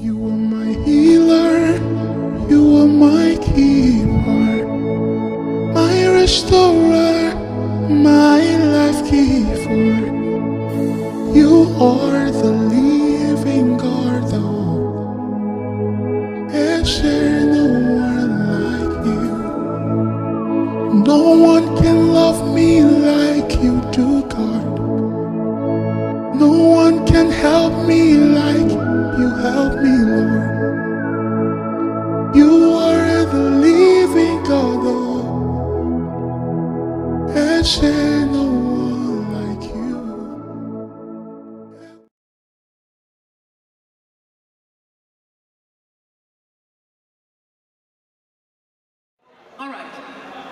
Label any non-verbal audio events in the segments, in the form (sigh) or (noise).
You are my healer, you are my keeper,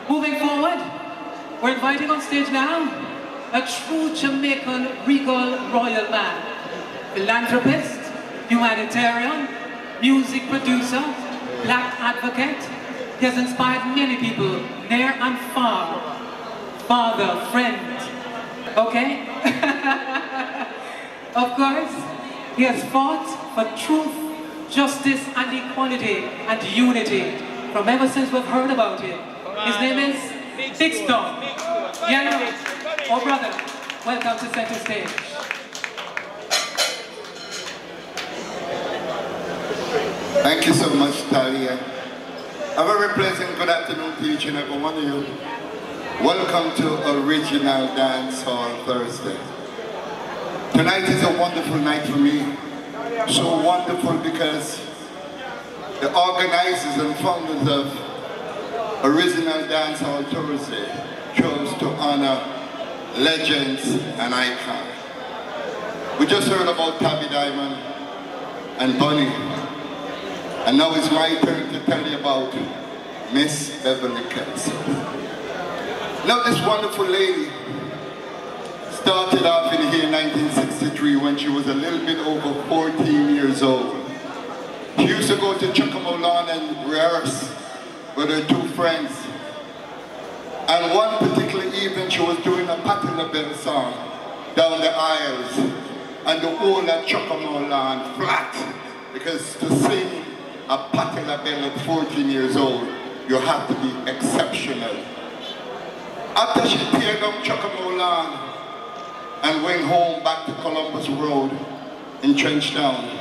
Moving forward, we're inviting on stage now a true Jamaican regal royal man, philanthropist, humanitarian, music producer, black advocate. He has inspired many people near and far. Father, friend, okay? (laughs) of course, he has fought for truth, justice, and equality and unity from ever since we've heard about him. His name is Big Stone. Yeah, oh brother, welcome to center stage. Thank you so much, Talia. A very pleasant good afternoon to each and every one of you. Welcome to Original Dance Hall Thursday. Tonight is a wonderful night for me. So wonderful because the organizers and founders of Original Dance Hall Thursday chose to honor legends and icons. We just heard about Tabby Diamond and Bunny. And now it's my turn to tell you about Miss Beverly Kelso. Now this wonderful lady started off in here in 1963 when she was a little bit over 14 years old. She used to go to Chocomo Lawn and rehearse with her two friends. And one particular evening she was doing a Patti LaBelle song down the aisles and the whole of Chocomo Lawn flat because to sing a Patti LaBelle at 14 years old, you have to be exceptional. After she teared up Chocomo Lawn and went home back to Columbus Road in Trenchtown,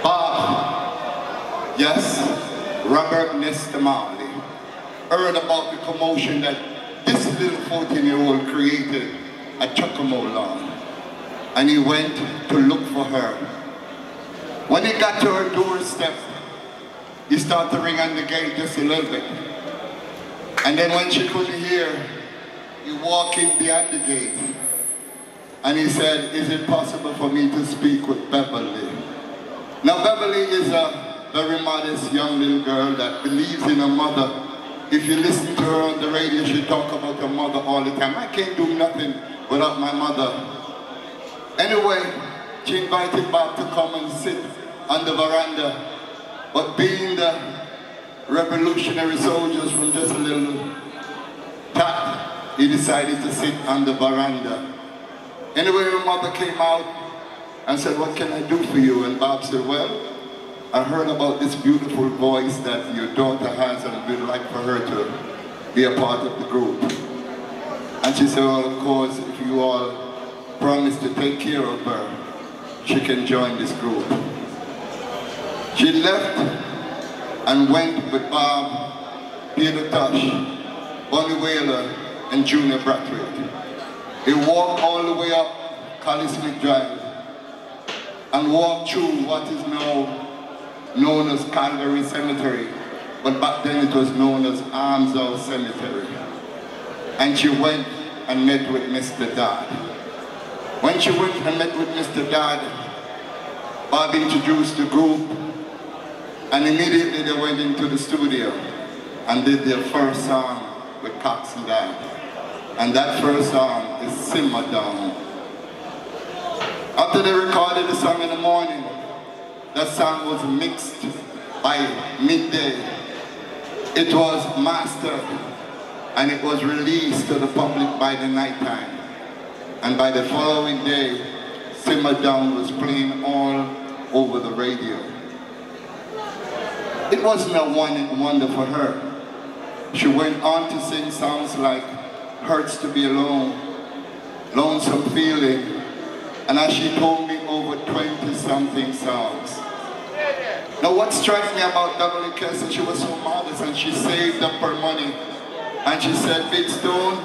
Bob, yes, Robert Nesta Marley, heard about the commotion that this little 14-year-old created at Chocomo Lawn. And he went to look for her. When he got to her doorstep, he started to ring on the gate just a little bit. And then when she couldn't hear, he walked in behind the gate. And he said, is it possible for me to speak with Beverly? Now Beverly is a very modest young little girl that believes in her mother. If you listen to her on the radio, she talk about her mother all the time. I can't do nothing without my mother. Anyway, she invited Bob to come and sit on the veranda. But being the revolutionary soldiers from just a little tap, he decided to sit on the veranda. Anyway, her mother came out and said, what can I do for you? And Bob said, well, I heard about this beautiful voice that your daughter has and we'd like for her to be a part of the group. And she said, well, of course, if you all promise to take care of her, she can join this group. She left and went with Bob, Peter Tosh, Bunny Wailer, and Junior Braithwaite. They walked all the way up Collie Smith Drive and walked through what is now known as Calvary Cemetery, but back then it was known as Arms House Cemetery. And she went and met with Mr. Dodd. When she went and met with Mr. Dodd, Bob introduced the group, and immediately they went into the studio and did their first song with Coxsone Dodd. And that first song is Simmer Down. After they recorded the song in the morning, that song was mixed by midday. It was mastered and it was released to the public by the nighttime. And by the following day, Simmer Down was playing all over the radio. It wasn't a one wonder for her. She went on to sing songs like Hurts to Be Alone, Lonesome Feeling, and as she told me, over 20 something songs. Now what struck me about Beverly Kelso, she was so modest and she saved up her money. And she said, Big Stone,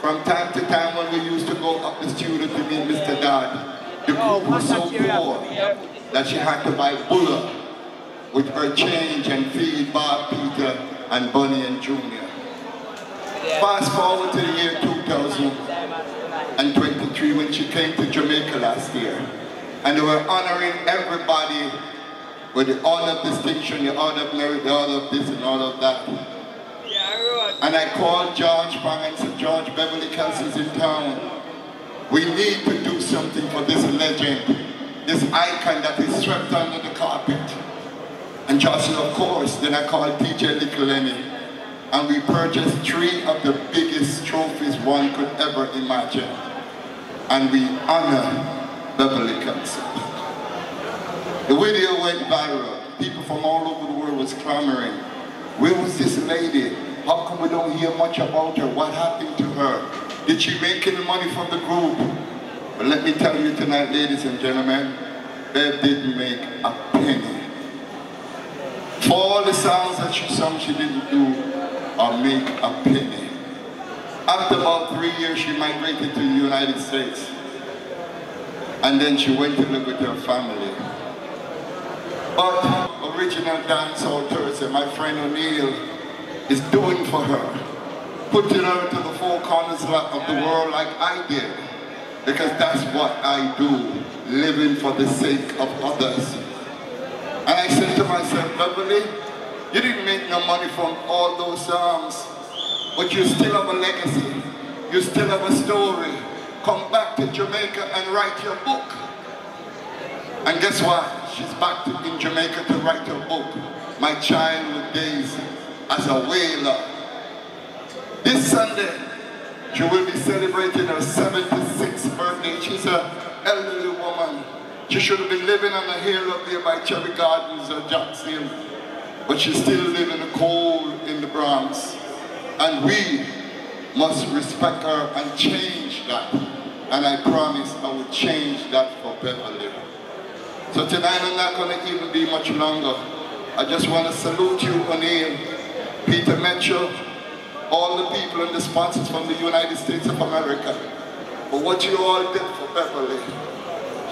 from time to time when we used to go up the studio to meet Mr. Dodd, the oh, group was so poor that she had to buy bulla with her change and feed Bob, Peter, and Bunny and Junior. Fast forward to the year 2023 when she came to Jamaica last year. And they were honoring everybody with the of distinction, the honor of merit, the of this and all of that. And I called George Pang and said, George, Beverly Kelso's in town. We need to do something for this legend, this icon that is swept under the carpet. And Josh said, of course. Then I called DJ Lenny, and we purchased three of the biggest trophies one could ever imagine. And we honor Beverly Kelsey. The video went viral. People from all over the world was clamoring. Where was this lady? How come we don't hear much about her? What happened to her? Did she make any money from the group? But let me tell you tonight, ladies and gentlemen, Bev didn't make a penny. For all the songs that she sung, she didn't do or make a penny. After about three years, she migrated to the United States. And then she went to live with her family. But original dancehall Thursday, my friend O'Neill is doing for her. Putting her to the four corners of the world like I did. Because that's what I do, living for the sake of others. And I said to myself, Beverly, you didn't make no money from all those songs, but you still have a legacy. You still have a story. Come back to Jamaica and write your book. And guess what? She's back to, Jamaica to write a book, My Childhood Days as a Wailer. This Sunday, she will be celebrating her 76th birthday. She's an elderly woman. She should have been living on a hill up there by Cherry Gardens or Jackson, but she's still living in the cold in the Bronx. And we must respect her and change that. And I promise I will change that for Beverly. So tonight I'm not going to even be much longer. I just want to salute you, O'Neill, Peter Mitchell, all the people and the sponsors from the United States of America for what you all did for Beverly.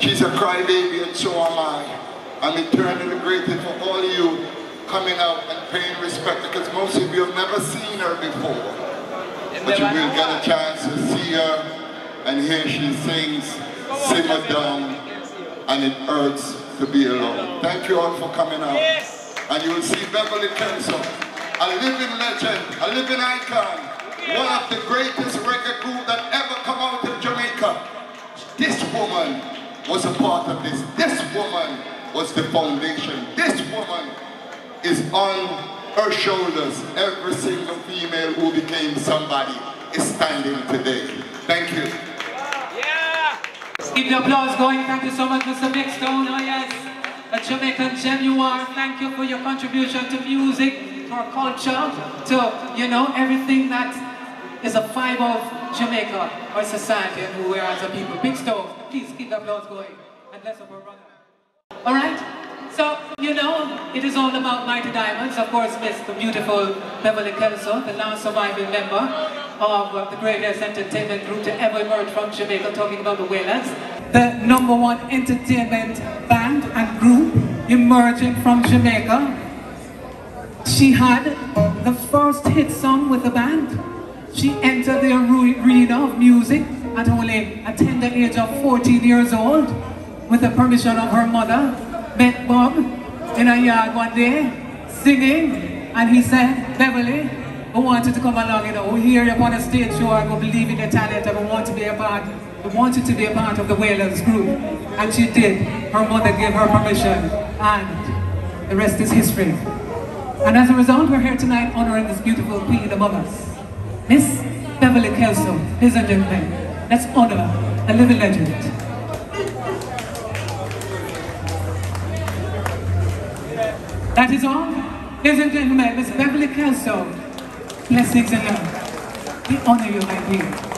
She's a crybaby and so am I. I'm eternally grateful for all of you coming out and paying respect because most of you have never seen her before. But you will get a chance to see her and here she sings Simmer Down and it hurts to be alone. Thank you all for coming out. And you will see Beverly Kelso, a living legend, a living icon, one of the greatest reggae group that ever come out of Jamaica. This woman was a part of this. This woman was the foundation. This woman is on her shoulders. Every single female who became somebody is standing today. Thank you. Keep the applause going. Thank you so much, Mr. Big Stone. Oh yes, a Jamaican gem you are. Thank you for your contribution to music, to our culture, to, you know, everything that is a fiber of Jamaica, our society, and who we are as a people. Big Stone. Please keep the applause going. And up our brother. All right? So, you know, it is all about Mighty Diamonds. Of course, Miss the beautiful Beverly Kelso, the last surviving member of uh, the greatest entertainment group to ever emerge from Jamaica, talking about the Wailers. The number one entertainment band and group emerging from Jamaica. She had the first hit song with the band. She entered the arena of music at only a tender age of 14 years old, with the permission of her mother, met Bob in a yard one day, singing, and he said, Beverly, I want you to come along, you know, we hear you on a stage show, I go believe in your talent, we want to be a part, we want you to be a part of the Wailers group. And she did. Her mother gave her permission, and the rest is history. And as a result, we're here tonight honoring this beautiful queen among us, Miss Beverly Kelso, ladies and gentlemen. Let's honor a living legend. That is all. Ladies and gentlemen, Miss Beverly Kelso. And love. We honor you right here.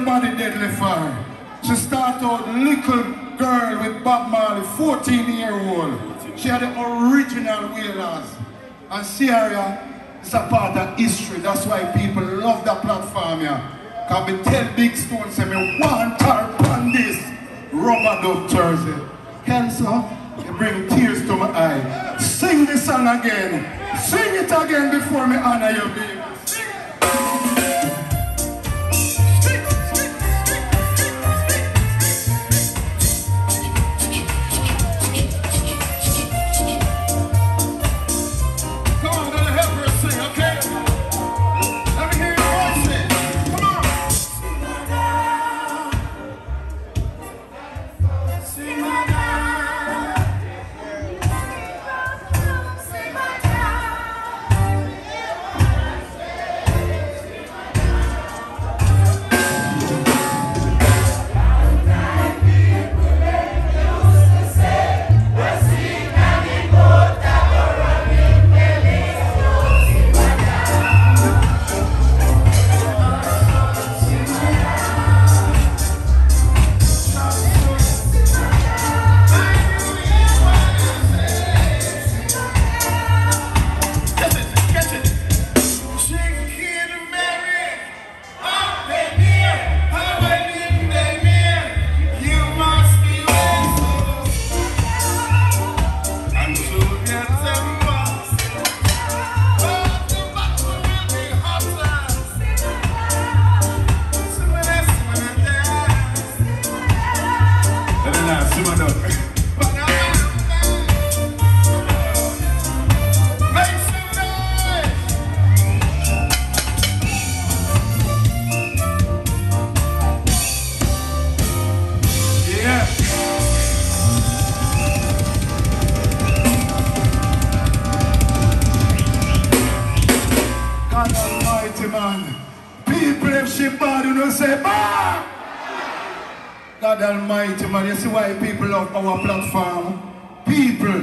Everybody deadly fire. She started out little girl with Bob Marley, 14 year old. She had the original Wailers. And Sierra is a part of history. That's why people love that platform here. Can we tell Big Stone, say me one her on this rubber dub Thursday. Kelso, you bring tears to my eye. Sing this song again. Sing it again before me honor you, baby. Our platform? People,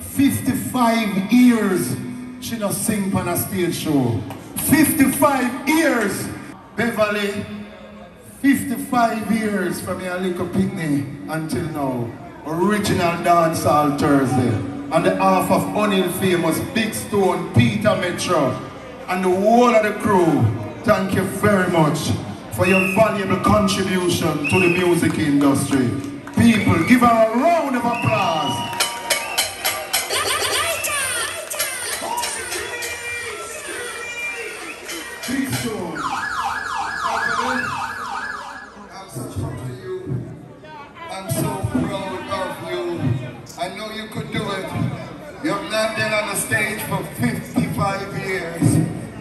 55 years, she not sing on a stage show. 55 years. Beverly, 55 years from your little picnic until now. Original dancehall Thursday. And the half of O'Neill famous Big Stone, Peter Metro, and the whole of the crew, thank you very much for your valuable contribution to the music industry. People, give her a round of applause. I'm so proud of you. I'm so proud of you. I know you could do it. You have not been on the stage for 55 years.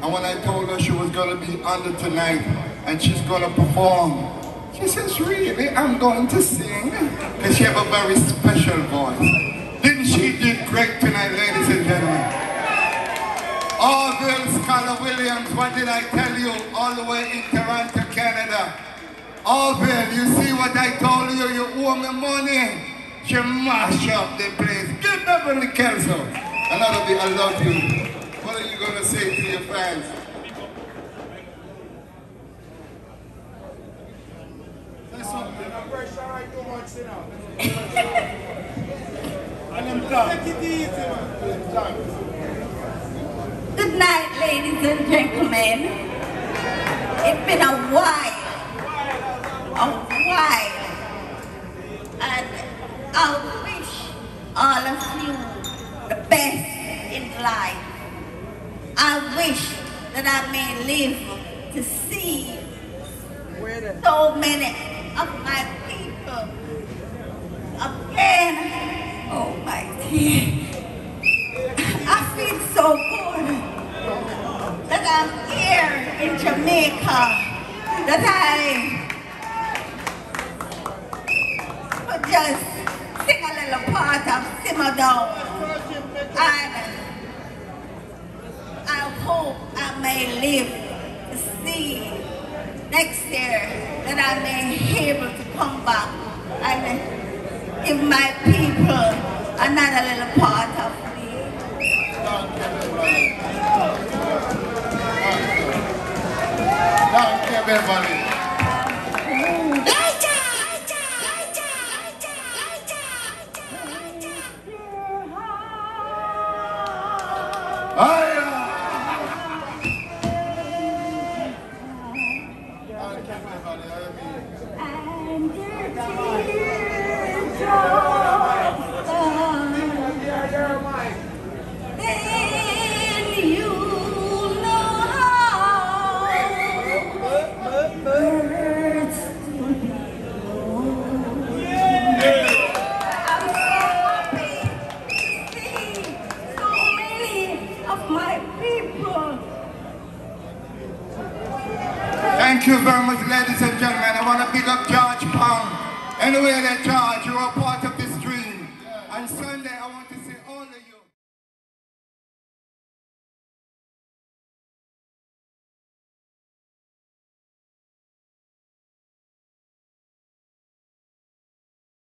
And when I told her she was going to be under tonight and she's going to perform, she says, really, I'm going to sing? Because she have a very special voice. Didn't she do great tonight, ladies and gentlemen? Orville Scholar Williams, what did I tell you all the way in Toronto, Canada? Orville, you see what I told you? You owe me money. She mash up the place. Give Beverly Kelso. Another bit, I love you. What are you going to say to your fans? Say something. And them. Take it easy, man. Good night, ladies and gentlemen. It's been a while. A while. And I wish all of you the best in life. I wish that I may live to see so many of my people again. Oh my dear. I feel so good that I'm here in Jamaica that I could just sing a little part of Simmer Down. And I hope I may live to see next year that I may be able to come back and give my people another little part of me. Thank you,